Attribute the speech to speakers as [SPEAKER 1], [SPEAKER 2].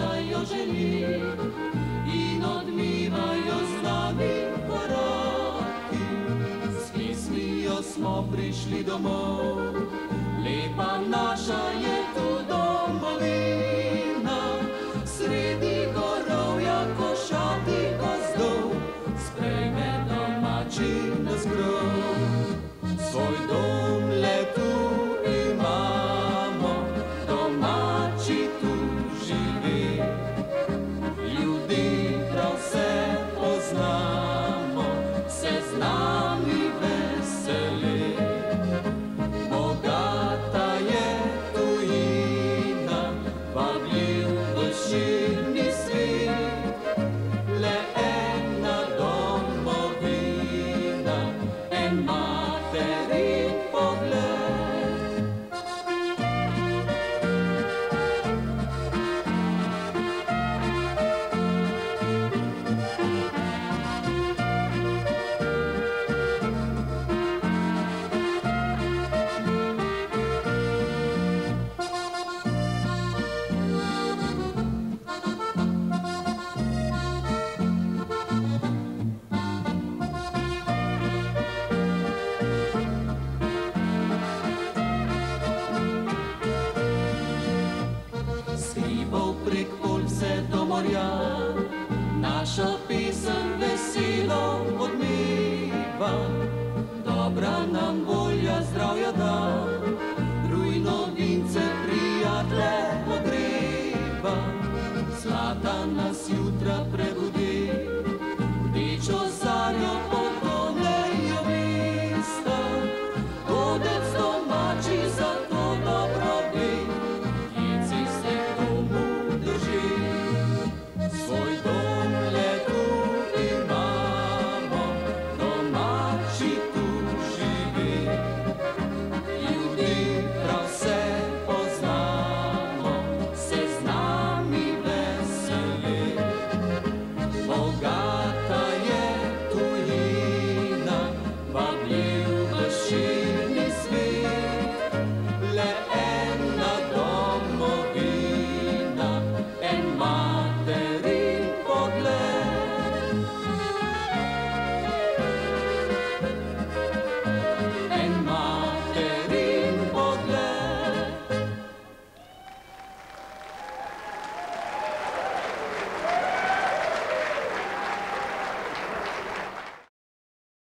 [SPEAKER 1] obračajo ženi in odmivajo z nami koraki. S pismijo smo prišli domov, lepa Aleluja, našo pisem veselo odmiva, dobra nam volja zdravja da, rujno vince prijatelje pogreba, slata nas jutra prebudi.